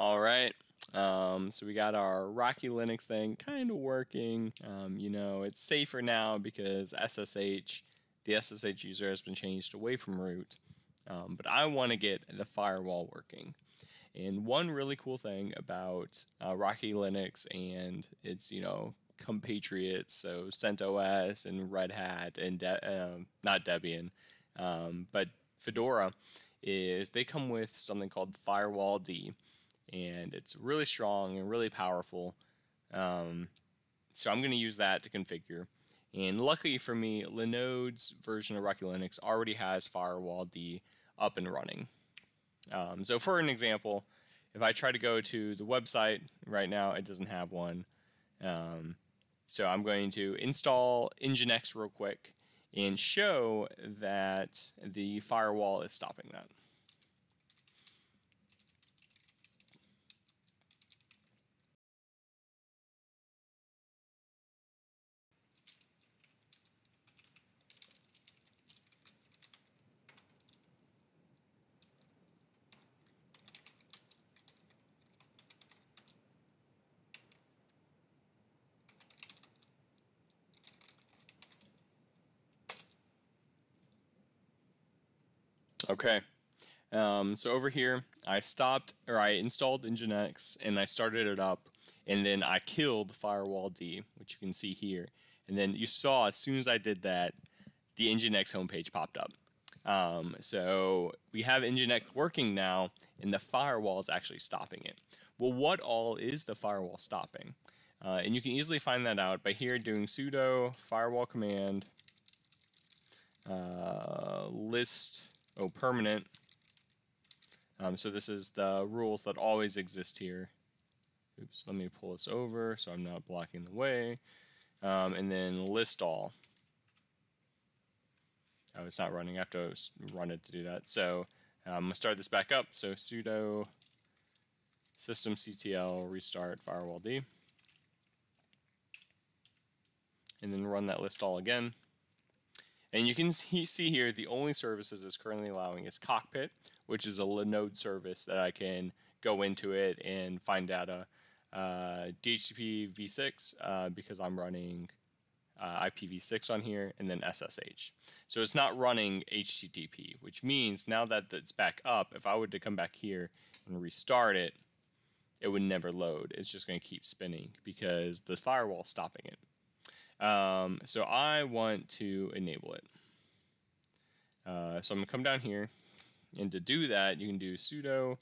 All right. Um, so we got our Rocky Linux thing kind of working. Um, you know, it's safer now because SSH, the SSH user has been changed away from root. Um, but I want to get the firewall working. And one really cool thing about uh, Rocky Linux and its, you know, compatriots, so CentOS and Red Hat and De- uh, not Debian, um, but Fedora, is they come with something called Firewalld, and it's really strong and really powerful. Um, so I'm going to use that to configure. And luckily for me, Linode's version of Rocky Linux already has Firewalld up and running. Um, so for an example, if I try to go to the website right now, it doesn't have one. Um, so I'm going to install Nginx real quick and show that the firewall is stopping that. Okay. Um, so over here, I stopped or I installed Nginx and I started it up, and then I killed Firewalld, which you can see here. And then you saw as soon as I did that, the Nginx homepage popped up. Um, so we have Nginx working now, and the firewall is actually stopping it. Well, what all is the firewall stopping? Uh, and you can easily find that out by here doing sudo firewall command uh, list oh permanent. Um, so this is the rules that always exist here. Oops, let me pull this over so I'm not blocking the way. Um, and then list all. Oh, it's not running. I have to run it to do that. So um, I'm going to start this back up. So sudo systemctl restart firewalld. And then run that list all again. And you can see here the only services it's currently allowing is Cockpit, which is a Linode service that I can go into it and find data. Uh, DHCP v6 uh, because I'm running uh, IPv6 on here, and then SSH. So it's not running HTTP, which means now that it's back up, if I were to come back here and restart it, it would never load. It's just going to keep spinning because the firewall is stopping it. Um, so I want to enable it. Uh, so I'm to come down here, and to do that, you can do sudo.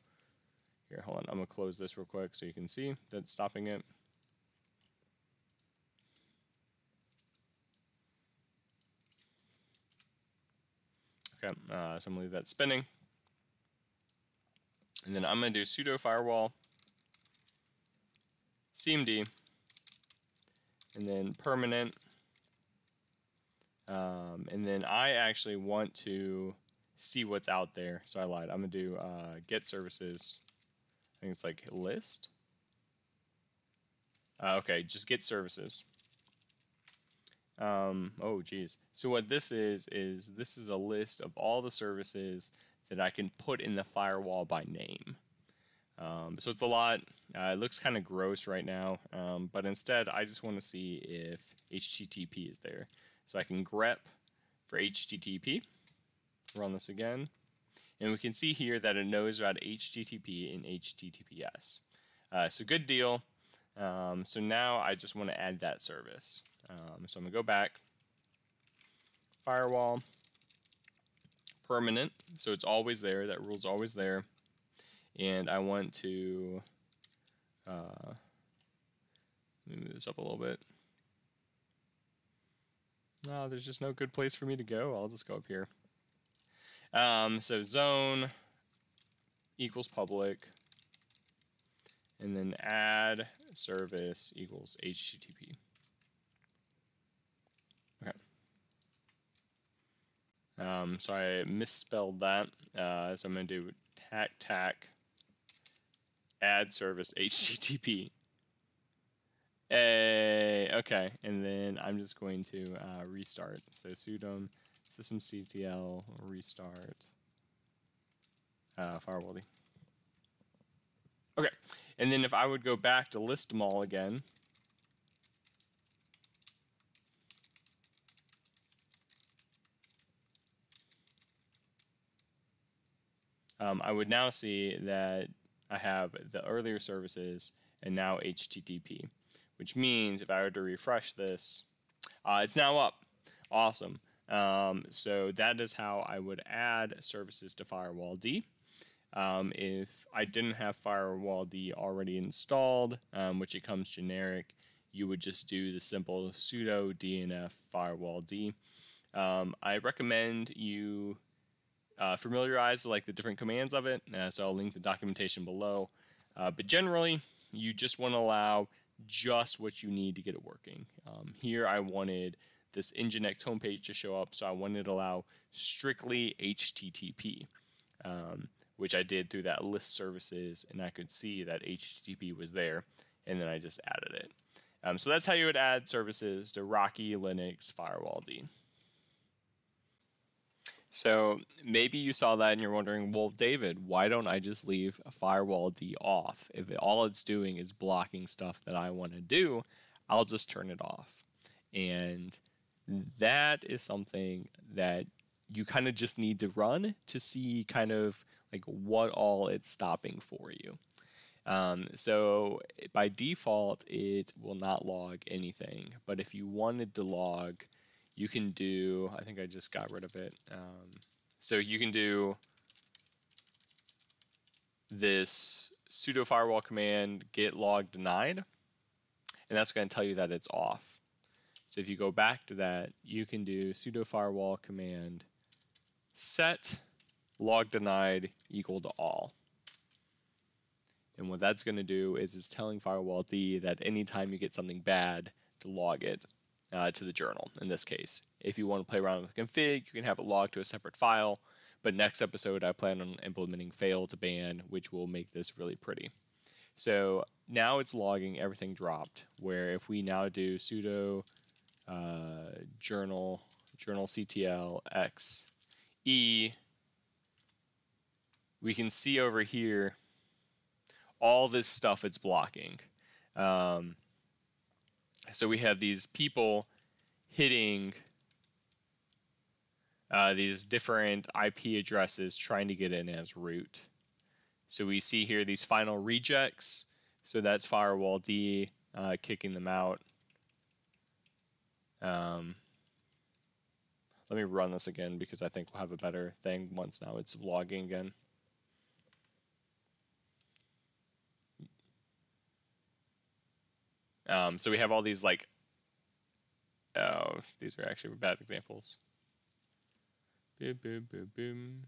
Here, hold on. I'm to close this real quick so you can see that's stopping it. Okay, uh, so I'm to leave that spinning. And then I'm going to do sudo firewall cmd and then permanent. Um, and then I actually want to see what's out there. So I lied. I'm going to do uh, get services. I think it's like list. Uh, okay, just get services. Um, oh, geez. So what this is, is this is a list of all the services that I can put in the firewall by name. Um, so it's a lot. Uh, it looks kind of gross right now, um, but instead I just want to see if HTTP is there. So I can grep for HTTP, run this again, and we can see here that it knows about HTTP and HTTPS. Uh, so good deal. Um, so now I just want to add that service. Um, so I'm going to go back, firewall, permanent, so it's always there, that rule's always there and I want to uh, move this up a little bit. No, there's just no good place for me to go. I'll just go up here. Um, so zone equals public, and then add service equals HTTP. Okay. Um, so I misspelled that, uh, so I'm going to do tac tac add service HTTP. Hey, okay, and then I'm just going to uh, restart. So sudo systemctl restart uh. Okay, And then if I would go back to list them all again, um, I would now see that I have the earlier services and now HTTP, which means if I were to refresh this, uh, it's now up. Awesome. Um, so that is how I would add services to Firewalld. Um, if I didn't have Firewalld already installed, um, which it comes generic, you would just do the simple sudo dnf firewalld. Um, I recommend you uh, with like the different commands of it. Uh, so I'll link the documentation below. Uh, but generally, you just want to allow just what you need to get it working. Um, here I wanted this Nginx homepage to show up, so I wanted to allow strictly HTTP, um, which I did through that list services, and I could see that HTTP was there, and then I just added it. Um, so that's how you would add services to Rocky Linux Firewalld. So maybe you saw that and you're wondering, well, David, why don't I just leave a firewalld off? If all it's doing is blocking stuff that I want to do, I'll just turn it off. And that is something that you kind of just need to run to see kind of like what all it's stopping for you. Um, so by default, it will not log anything. But if you wanted to log you can do, I think I just got rid of it. Um, so you can do this sudo firewall command get log denied, and that's going to tell you that it's off. So if you go back to that, you can do sudo firewall command set log denied equal to all. And what that's going to do is it's telling firewalld that anytime you get something bad to log it uh, to the journal in this case. If you want to play around with config, you can have it logged to a separate file. But next episode, I plan on implementing Fail2ban, which will make this really pretty. So now it's logging everything dropped, where if we now do sudo uh, journal journal ctl x e, we can see over here all this stuff it's blocking. Um, so we have these people hitting uh, these different IP addresses trying to get in as root. So we see here these final rejects. So that's firewalld uh, kicking them out. Um, let me run this again because I think we'll have a better thing once now it's logging again. Um, so we have all these like, oh, these are actually bad examples. Boom, boom, boom, boom.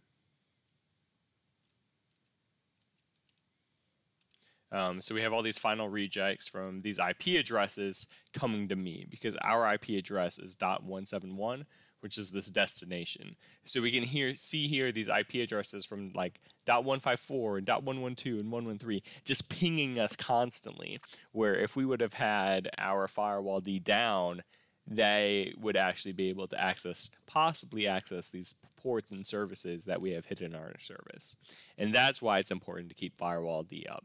Um, so we have all these final rejects from these IP addresses coming to me because our IP address is .171, which is this destination. So we can here see here these IP addresses from like .154 and .112 and 113 just pinging us constantly. Where if we would have had our firewalld down, they would actually be able to access, possibly access these ports and services that we have hidden in our service. And that's why it's important to keep firewalld up.